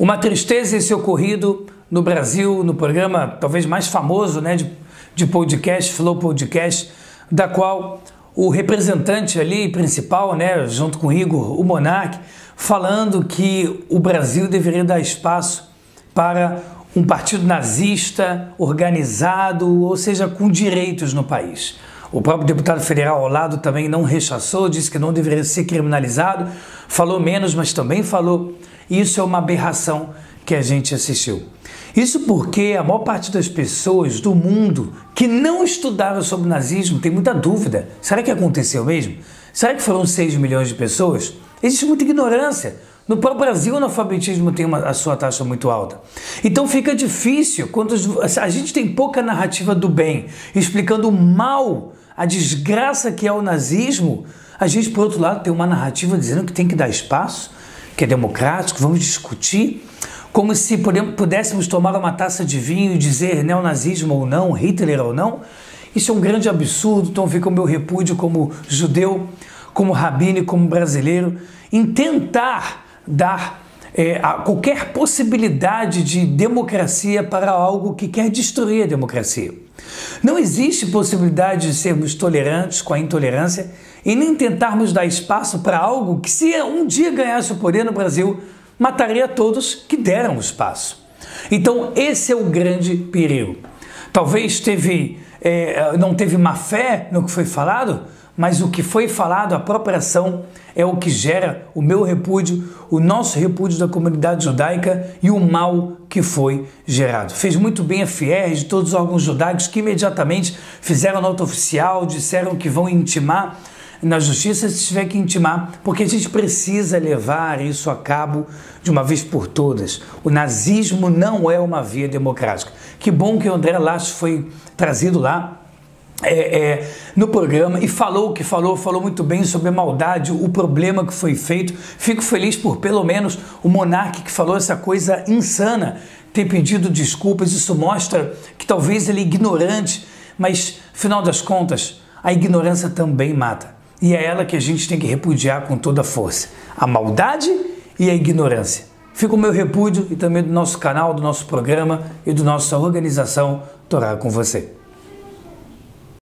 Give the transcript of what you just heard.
Uma tristeza esse ocorrido no Brasil, no programa talvez mais famoso né, de, de podcast, Flow Podcast, da qual o representante ali principal, né, junto com o Igor, o Monark, falando que o Brasil deveria dar espaço para um partido nazista organizado, ou seja, com direitos no país. O próprio deputado federal ao lado também não rechaçou, disse que não deveria ser criminalizado, falou menos, mas também falou. Isso é uma aberração que a gente assistiu. Isso porque a maior parte das pessoas do mundo que não estudaram sobre nazismo tem muita dúvida. Será que aconteceu mesmo? Será que foram 6 milhões de pessoas? Existe muita ignorância. No próprio Brasil, o analfabetismo tem uma, a sua taxa muito alta. Então fica difícil quando a gente tem pouca narrativa do bem, explicando o mal, a desgraça que é o nazismo. A gente, por outro lado, tem uma narrativa dizendo que tem que dar espaço, que é democrático, vamos discutir como se pudéssemos tomar uma taça de vinho e dizer neonazismo ou não, Hitler ou não. Isso é um grande absurdo, então fica o meu repúdio como judeu, como rabino como brasileiro, em tentar dar é, qualquer possibilidade de democracia para algo que quer destruir a democracia. Não existe possibilidade de sermos tolerantes com a intolerância e nem tentarmos dar espaço para algo que, se um dia ganhasse o poder no Brasil, mataria todos que deram o espaço. Então, esse é o grande perigo. Talvez teve, é, não teve má fé no que foi falado, mas o que foi falado, a própria ação, é o que gera o meu repúdio, o nosso repúdio da comunidade judaica e o mal que foi gerado. Fez muito bem a Fiergs, todos os órgãos judaicos que imediatamente fizeram nota oficial, disseram que vão intimar na justiça se tiver que intimar, porque a gente precisa levar isso a cabo de uma vez por todas. O nazismo não é uma via democrática. Que bom que o André Lasso foi trazido lá é, é, no programa e falou o que falou, falou muito bem sobre a maldade, o problema que foi feito. Fico feliz por pelo menos o monarca que falou essa coisa insana ter pedido desculpas. Isso mostra que talvez ele é ignorante, mas, final das contas, a ignorância também mata. E é ela que a gente tem que repudiar com toda a força: a maldade e a ignorância. Fica o meu repúdio e também do nosso canal, do nosso programa e da nossa organização Torá com você.